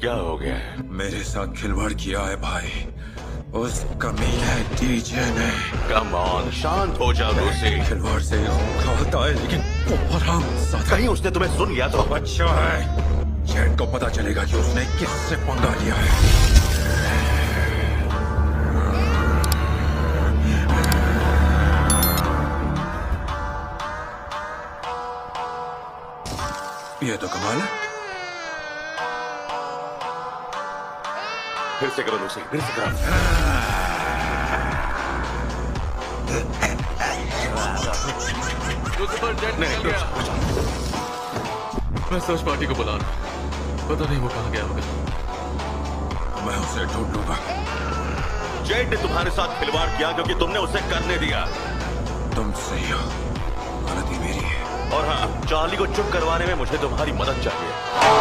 क्या हो गया? है मेरे साथ खिलवाड़ किया है भाई। उस कमीने डीजे ने कम ऑन शांत हो जाओ लूसी खिलवाड़ से खाता है लेकिन कहीं उसने तुम्हें सुन लिया तो? अच्छा है। जैन को पता चलेगा कि उसने किससे पंगा लिया है। ये तो कमाल है। फिर से करो लूसी फिर से करो मैं सर्च पार्टी को बुला रहा हूँ। पता नहीं वो कहाँ गया होगा। मैं उसे ढूंढ लूँगा। जेड ने तुम्हारे साथ खिलवाड़ किया क्योंकि तुमने उसे करने दिया। तुम सही हो। गलती मेरी है। और हाँ चार्ली को चुप करवाने में मुझे तुम्हारी मदद चाहिए।